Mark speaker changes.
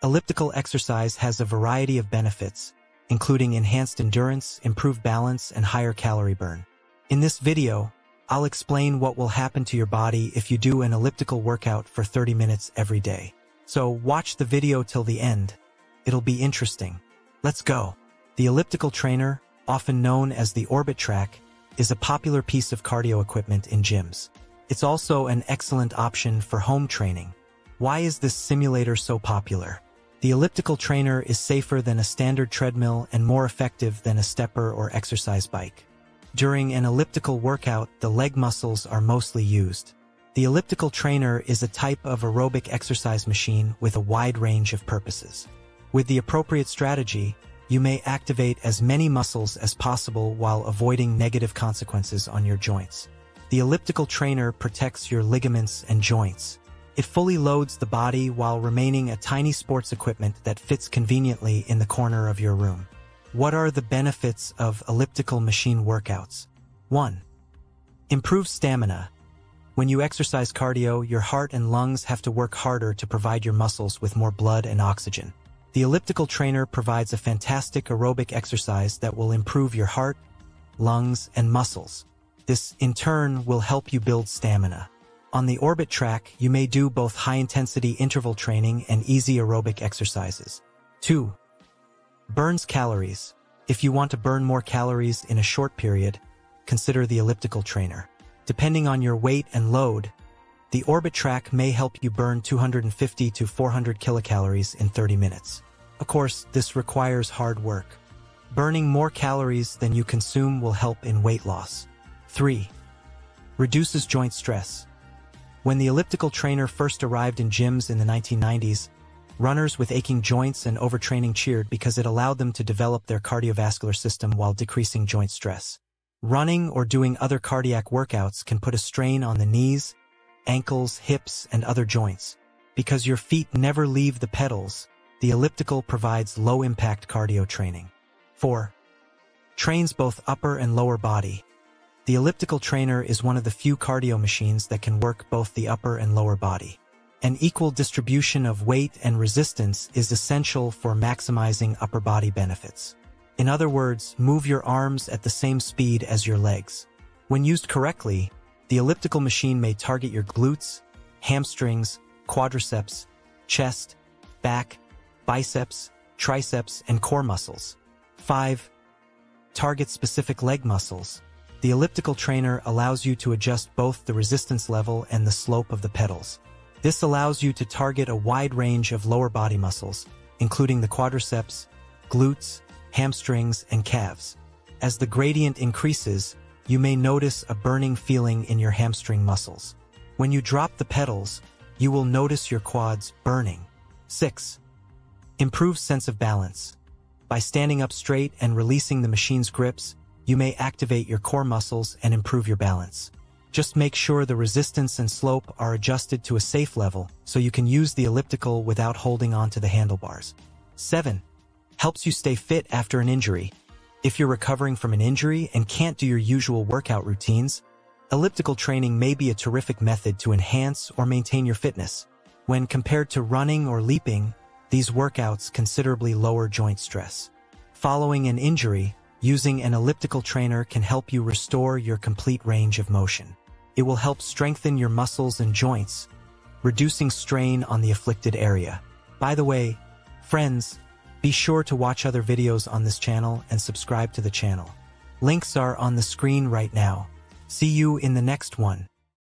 Speaker 1: Elliptical exercise has a variety of benefits, including enhanced endurance, improved balance, and higher calorie burn. In this video, I'll explain what will happen to your body if you do an elliptical workout for 30 minutes every day. So watch the video till the end. It'll be interesting. Let's go. The elliptical trainer, often known as the Orbit Track, is a popular piece of cardio equipment in gyms. It's also an excellent option for home training. Why is this simulator so popular? The elliptical trainer is safer than a standard treadmill and more effective than a stepper or exercise bike. During an elliptical workout, the leg muscles are mostly used. The elliptical trainer is a type of aerobic exercise machine with a wide range of purposes. With the appropriate strategy, you may activate as many muscles as possible while avoiding negative consequences on your joints. The elliptical trainer protects your ligaments and joints. It fully loads the body while remaining a tiny sports equipment that fits conveniently in the corner of your room. What are the benefits of elliptical machine workouts? 1. Improve stamina. When you exercise cardio, your heart and lungs have to work harder to provide your muscles with more blood and oxygen. The elliptical trainer provides a fantastic aerobic exercise that will improve your heart, lungs, and muscles. This, in turn, will help you build stamina. On the orbit track, you may do both high-intensity interval training and easy aerobic exercises. 2 burns calories. If you want to burn more calories in a short period, consider the elliptical trainer. Depending on your weight and load, the orbit track may help you burn 250 to 400 kilocalories in 30 minutes. Of course, this requires hard work. Burning more calories than you consume will help in weight loss. 3. Reduces joint stress. When the elliptical trainer first arrived in gyms in the 1990s, Runners with aching joints and overtraining cheered because it allowed them to develop their cardiovascular system while decreasing joint stress. Running or doing other cardiac workouts can put a strain on the knees, ankles, hips, and other joints. Because your feet never leave the pedals, the elliptical provides low-impact cardio training. 4. Trains both upper and lower body. The elliptical trainer is one of the few cardio machines that can work both the upper and lower body. An equal distribution of weight and resistance is essential for maximizing upper body benefits. In other words, move your arms at the same speed as your legs. When used correctly, the elliptical machine may target your glutes, hamstrings, quadriceps, chest, back, biceps, triceps, and core muscles. 5. Target specific leg muscles. The elliptical trainer allows you to adjust both the resistance level and the slope of the pedals. This allows you to target a wide range of lower body muscles, including the quadriceps, glutes, hamstrings, and calves. As the gradient increases, you may notice a burning feeling in your hamstring muscles. When you drop the pedals, you will notice your quads burning. 6. Improve sense of balance. By standing up straight and releasing the machine's grips, you may activate your core muscles and improve your balance. Just make sure the resistance and slope are adjusted to a safe level so you can use the elliptical without holding on to the handlebars. 7. Helps you stay fit after an injury. If you're recovering from an injury and can't do your usual workout routines, elliptical training may be a terrific method to enhance or maintain your fitness. When compared to running or leaping, these workouts considerably lower joint stress. Following an injury, Using an elliptical trainer can help you restore your complete range of motion. It will help strengthen your muscles and joints, reducing strain on the afflicted area. By the way, friends, be sure to watch other videos on this channel and subscribe to the channel. Links are on the screen right now. See you in the next one.